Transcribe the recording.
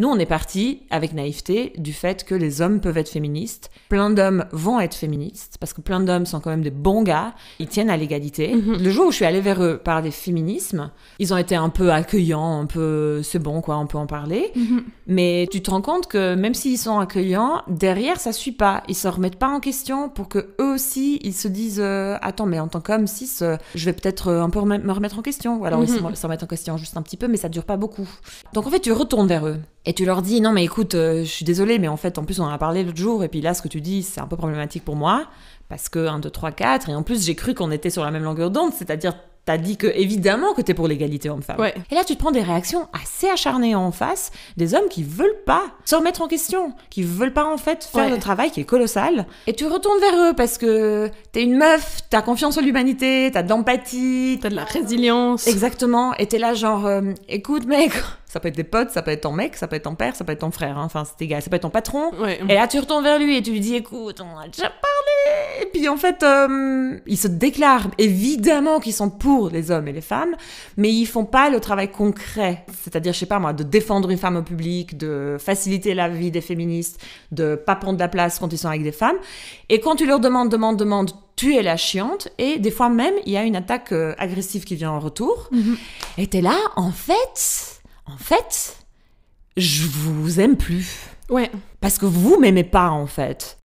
Nous, on est parti avec naïveté du fait que les hommes peuvent être féministes. Plein d'hommes vont être féministes parce que plein d'hommes sont quand même des bons gars. Ils tiennent à l'égalité. Le jour où je suis allée vers eux par des féminismes, ils ont été un peu accueillants, un peu c'est bon quoi, on peut en parler. Mais tu te rends compte que même s'ils sont accueillants, derrière ça suit pas. Ils se remettent pas en question pour que eux aussi ils se disent euh, attends mais en tant qu'homme cis, euh, je vais peut-être euh, un peu me remettre en question. Ou alors ils se se remettent en question juste un petit peu, mais ça dure pas beaucoup. Donc en fait tu retournes vers eux et tu leur dis non mais écoute, euh, je suis désolée, mais en fait en plus on en a parlé l'autre jour et puis là ce que tu dis c'est un peu problématique pour moi parce que 1, 2, 3, 4 et en plus j'ai cru qu'on était sur la même longueur d'onde, c'est-à-dire T'as dit que évidemment que t'es pour l'égalité homme-femme. Ouais. Et là, tu te prends des réactions assez acharnées en face, des hommes qui veulent pas se remettre en question, qui veulent pas en fait faire Ouais. le travail qui est colossal. Et tu retournes vers eux parce que t'es une meuf, t'as confiance en l'humanité, t'as de l'empathie, T'as de la résilience. Exactement. Et t'es là genre, euh, écoute mec, ça peut être des potes, ça peut être ton mec, ça peut être ton père, ça peut être ton frère, hein. enfin c'est égal, ça peut être ton patron. Ouais. Et là, tu retournes vers lui et tu lui dis, écoute, on a déjà parlé. Et puis en fait, euh, ils se déclarent évidemment qu'ils sont pour les hommes et les femmes, mais ils font pas le travail concret. C'est-à-dire, je sais pas moi, de défendre une femme au public, de faciliter la vie des féministes, de pas prendre de la place quand ils sont avec des femmes. Et quand tu leur demandes, demandes, demandes, tu es la chiante. Et des fois même, il y a une attaque euh, agressive qui vient en retour. Et t'es là, en fait, en fait, je vous aime plus. Ouais. Parce que vous m'aimez pas, en fait.